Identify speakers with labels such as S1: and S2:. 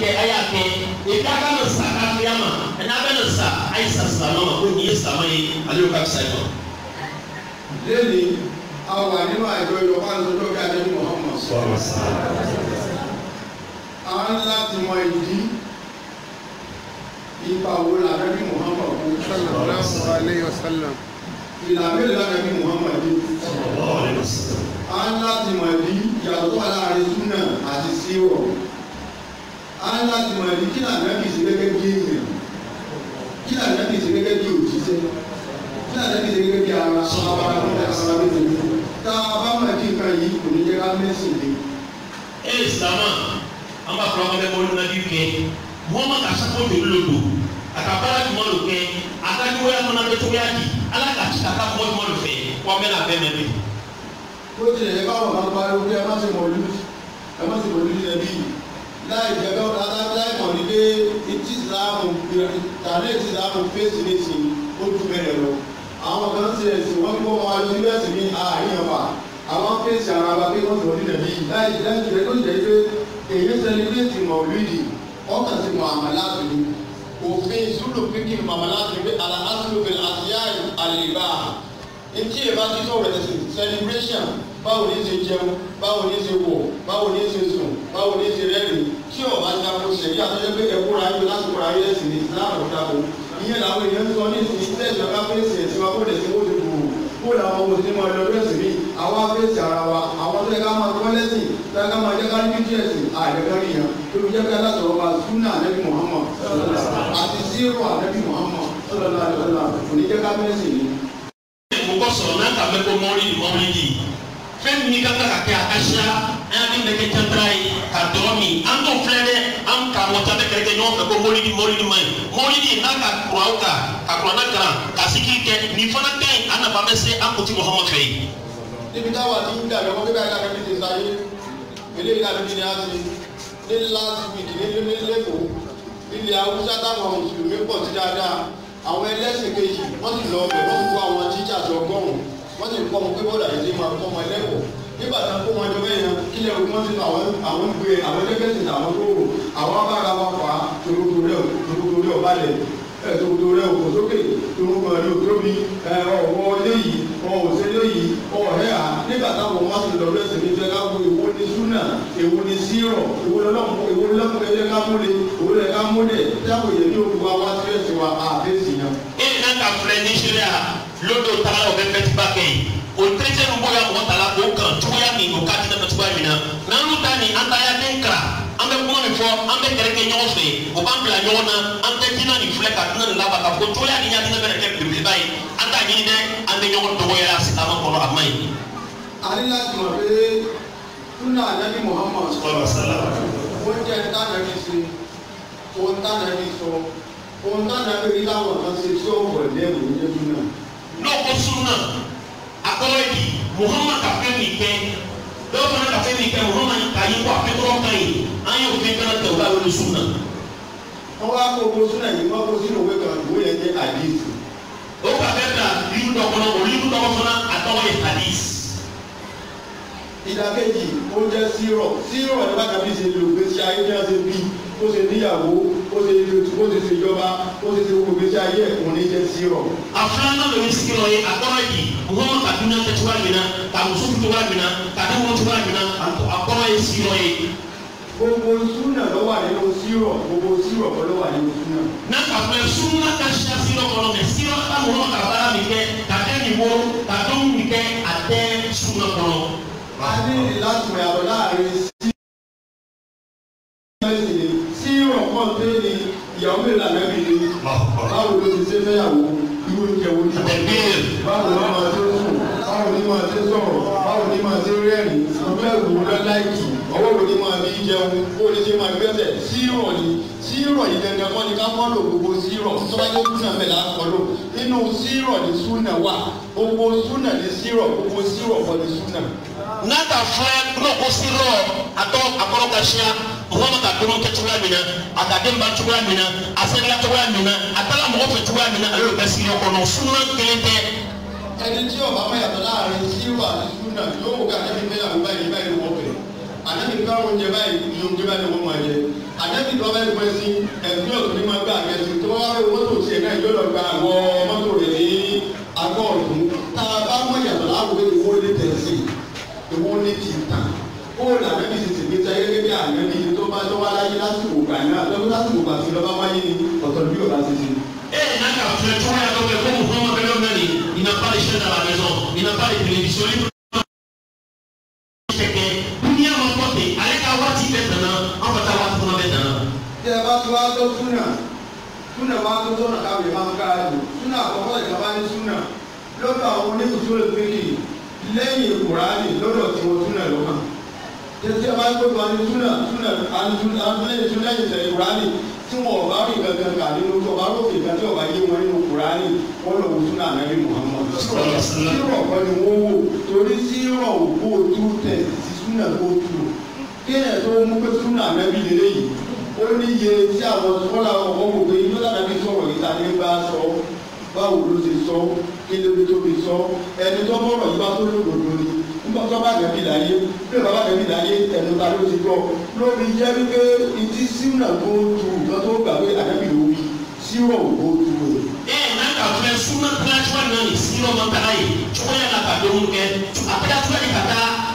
S1: kɛ a y'a kɛ ebi a kana sa k'a fiyɛ ma ɛn'a bɛna sa a ye sa silamɛ ma ko nin ye silamɛ ye ale y'o ka fisa ye ma.
S2: lẹ́ni a wà nínú àjọyọ̀ wà lọ́jọ́ bí adé Muhammad a ń láti mọ ìdí ipa wo làbẹ́ bí Muhammad
S3: alayhi wa sallam.
S2: ìlànà làbẹ́ bí Muhammad a ń láti mọ ìdí wà láàárín súnà àti síwọ̀ a ń láti mọ ìdí kí làbẹ́ bí ṣe gẹ́gẹ́ bí èèyàn? Kí làbẹ́ bí ṣe gẹ́gẹ́ bí òjíṣẹ́? Kí làbẹ́ bí ṣe gẹ́gẹ́ bí ara sábàbà fún ẹ̀ka bí tòun tá a bá mọ̀ ẹ̀dí nǹkan yìí kò ní jẹ́ ká mẹ́sìn lé.
S1: E ye silamɛ an b'a fɔ an bɛ mɔbili nabi kɛ muhammed ka sako joli lo do a ka baara jumɛn lo kɛ a ka ɲɔgɔnya fana bɛ cogoya di ala ka ci a ka mɔgɔ jumɛn lo fɛ wa bɛ na mɛn bi.
S2: ó tilẹ̀ yẹ káwọn kan parí pé ẹ má ṣe mọ̀ lùdì ẹ má ṣe mọ̀ lùdì ẹbí láì jẹ́ ká láì mọ̀ ní pé etí ìsìlámù tàbí etí ìsìlámù fèsì nísìnyí ó ju bẹ́ẹ̀ lọ. Àwọn kan ṣe ẹ̀sìn wọ́n kí wọ́n máa lọ sí ẹ̀sìn ní àárín ọ̀fà àwọn fèsì ara wa pé wọ́n sọ̀rọ̀ nílẹ̀ yìí láì láì jẹ́ tó jẹ́ pé èyí sẹlẹ̀bírẹ̀tì mọ̀ lùdì ọkàn ti mọ̀ àmàlàtì ni. Òfin ìṣúlù pínpín màmàlàtì pé àlàásùlùfẹ̀ àtìyá àlèbá etí ìbá ti sọ̀rọ̀ ẹ̀sìn celebration báwo ni ṣe jẹun báwo ni ṣe wọ̀ báwo ni ṣe sùn báwo ni ṣe rẹ́rìn tí ọba ti dàpọ̀ ṣẹ̀yí àtọ́jọ́ pé ẹ̀kúra ayé láti kúra ayé ẹ̀sìn ní islam dàpọ̀ ìyẹn làwọn èèyàn ń sọ ní ìsìn tẹ̀sí ọ̀gá fèsì ẹ̀sìn wa kó lẹ̀sìn wọ́n ti gbòòrò kó làwọn ọmọ òsì máa lọ lọ́sìn mi àwọn afẹ́sì ara wa àwọn tó yẹ ká máa kọ́ lẹ́sìn tó yẹ ká máa jẹ́ ká ní bíjú ẹ̀sìn àjẹkárí yẹn. Tó fi jẹ́ ká látọ̀rọ̀ máa súnà ànábì Muhammad àti zero ànábì Muhammad alaihi wasallam kò ní jẹ́ ká mẹ́sìn ni
S1: mɔgɔ sɔrɔ n'a ka mɛ ko mɔbili ni mɔbili di fɛn min a an y'a min bɛ kɛ jantara ye ka dɔrɔn min an t'o filɛ dɛ an karamɔgɔ bɛ kɛlɛ kɛ ɲɔgɔn fɛ ko mɔbili di mɔbili ma ɲi mɔbili di n'a ka kuran kan ka kuranna kalan ka sigi kɛ nin fana ka ɲi a nafa bɛ se an kuti muhammed fɛ yen.
S2: níbi táwa ti ń dàgbà wọn bíbá ìlànà bíi ti sáyé eléyìí ìlànà bíi ni a ti ní láti wíìkì ní ní lẹ́kọ̀ọ́ ilẹ̀ haúsá táwọn mùsùlùmí pọ̀ sí dáadáa àwọn ẹlẹ́sìn kejì wọ́n sì lọ ọbẹ̀ wọ́n kó àwọn tíṣà sọ ọgọ́rùn-ún. Wọ́n sì kọ́ wọn pé yẹn kílẹ̀ ogun wọn sì lọ àwọn àwọn gbé àwọn ẹlẹ́gẹ̀sìn àwọn tó rò àwọn abára wa fà á tòrótò rẹ̀ tòrótò rẹ̀ sókè. Tòrótò rẹ̀ òtóbi ọ̀wọ́ eléyìí ọ̀wọ́ eléyìí ọ̀rẹ́ à. Nígbà táwọn wọn sì lọ rẹ̀ ní fẹ́ káwọ́ èwo ni súnà èwo ni sírọ̀ èwo lọ́lọ́mù èwo lọ́mù ẹ̀yẹ ká múlẹ̀ èwo lẹ̀ ká múlẹ̀ táwọn èèyàn ní olùwà wa àfẹ́sì yẹn.
S1: e kan ka filɛ ni seereya lodo taga o bɛ fɛtiba kɛ yen o terese nu bɔra mɔgɔ ta la o kan cogoya min o ka di nafa cogoya min na n'an ta nin an ta ya den kara an bɛ kuma min fɔ an bɛ kɛlɛ kɛ ɲɔgɔn fɛ o b'an bila ɲɔgɔn na an tɛ diinɛ nin filɛ ka diinɛ nin laban ka fɔ cogoya ni yadina bɛ na kɛ belebeleba ye an t'a ɲini dɛ an bɛ ɲɔgɔn dɔgɔya silamɛ kɔnɔ a man ɲi.
S2: a ní láti mọ̀ pé súnà ànábì Muhammad ó jẹ́ tánàbí ṣe ohun tánàbí sọ ohun tánàbí rí láwọn kan ṣe tí ó wọ̀ lẹ́rù ní súnà.
S1: n'o ko sunna a kɔrɔ ye di muhammad ka fɛn min kɛ dɔw fana ka fɛn min kɛ muhammad ka yi ko a fɛn dɔrɔn ka ɲi an y'o fɛn fana kɛ o b'a wele sunna.
S2: wọ́n wá kó gbogbo súnà yìí wọ́n kó sínú òwe kan ìwé yẹn jẹ́ àdìsí.
S1: o ka fɛn bila yiri dɔ kɔnɔ o yiri dɔ fana a tɔgɔ ye hadis.
S2: ìdàkejì ó jẹ́ sírọ̀ sírọ̀ ní bàtà bí ṣe lò gbèsè ayé bí wọ́n ṣe bí ó ṣe níyàwó ó ṣe ó ṣe ṣèjọba ó ṣe ṣe gbogbo gbèsè ayé ẹ̀kún ní jẹ́ sírọ̀.
S1: a filanan dɔ ye sigiyɔrɔ ye a kɔrɔ ye di muhammad ka dunuya kɛ cogoya min na ka muso furu cogoya min na ka den wolo cogoya min na a kɔrɔ ye sigiyɔrɔ ye.
S2: gbogbo súnà ló wà nínú sírọ̀ gbogbo sírọ̀ kọ́ ló wà nínú súnà.
S1: n'a ka filɛ sunna ka siya sigiyɔrɔ kɔnɔ mɛ sigiyɔrɔ ka muhammad ka baara min kɛ ka den nin wolo ka denw min kɛ a tɛ sunna kɔnɔ.
S2: a ní mọ̀ yàtọ̀ láàárín sírọ̀ tó ní ìyàwó mi là lẹ́bi ni. Báwo ló ti ṣe fẹ́yàwó? Irú oúnjẹ wo ni báwo ni máa ṣe sùn? Báwo ni máa ṣe sọ̀rọ̀? Báwo ni máa ṣe rẹ́rìn ọgbẹ́ ìwò lọ láìkì? Ọwọ́ wo ni máa fi jẹun? Ó lè ṣe máa gbẹ́sẹ̀? Sírọ̀ ni. Sírọ̀ yìí dandan kọ́ ni ká fọ́lò gbogbo sírọ̀. Bá yẹ kúnà bẹ́ẹ̀ láà fọ́lò. Nínú sírọ̀ ni súnà wà. Gbogbo súnà ni sírọ̀. Gbogbo sírọ̀ kọ́ ni súnà.
S1: n'a ka filɛ n'o ko sirɔ a tɔ a kɔrɔ ka dumuni kɛ cogoya min na a ka den ba cogoya min na a sɛbɛnna cogoya min na a taara mɔgɔ fɛ cogoya min na ale y'o kɛ sirɔ kɔnɔ. Sunna kelen tɛ.
S2: ẹni tí ọba máa yàtọ̀ láàárín sírọ̀ àti súnà yóò wò ká ẹni fẹ́yàwó báyìí báyìí wọ́n fẹ́ ànábì ká wọn jẹ báyìí ní oúnjẹ báyìí wọ́n máa jẹ tó bá bẹ́ẹ̀ fẹ́ sí ẹ̀gbẹ́ ọ̀tún ní máa gbà kẹsì tó wá gba àwọn mọ́tò rẹ̀ ní agbọ́ ọ̀tún tá a bá mọ̀ yàtọ̀ láwùjọ ìwọ ní tẹ̀sí ìwọ ní ti tàn ó là ànábì sì sì gbé táyé gẹ́gẹ́ bí ànábì tó bá tó wá láyé lásìkò gbà náà lọ́wọ́ lásìkò gbà sí lọ́ba wáyé ni ọ̀tọ̀ bí bá ti ṣe.
S1: Eh, n'a qu'à faire tout rien donc comme Muhammad Ben Omani, il n'a pas les chaînes à la maison, il n'a pas les télévisions, il dunia ma kɔte ale ka waati bɛɛ nana an ka taa waati fana bɛɛ nana.
S2: tí ẹ bá tó wá tó súnà súnà wá tó tọ́nà káwé máa ń kára jù súnà àkọ́kọ́ ìjọba ní súnà lọ́dọ̀ àwọn oníkùsùlù fíkì lẹ́yìn kùránì lọ́dọ̀ tí wọ́n súnà lọ́kàn tẹ́tí ẹ bá ń gbọ́dọ̀ súnà ìtẹ̀lẹ̀ kùránì tí wọn bá rí gangan kà nínú tó bá rókè kan tí ọba yé wọn nínú kùránì wọn lọ wò súnà ànábì Muhammad. Sírọ̀ kọ́ ni wọ́n wò torí sírọ̀ òkú òtú tẹ̀ sí súnà tó tù kéèyàn tó mú pé súnà ànábì lélẹ́yìí ó ní iye tí àwọn sọ́lá ọkọ̀ wò pé inú lànàbí sọ̀rọ̀ yìí ta bá sọ báwo ló ṣe sọ kí ló tó fi sọ ẹni tó bọ̀rọ̀ yìí bá tó lòdòdó ni bá gẹ̀bí láyé bí ìbá bá gẹ̀bí láyé ẹnu ta ló ti gbọ́ lórí jẹ́ wípé ìdí sínú tó tu nǹkan tó gbà pé àdébì ló wí sírò ó tu rẹ̀.
S1: Eh, n'a qu'à faire suma tila cogoya min na nin sirɔ ma taga ye cogoya la ka dumuni kɛ a bɛɛ ka cogoya de ka taa.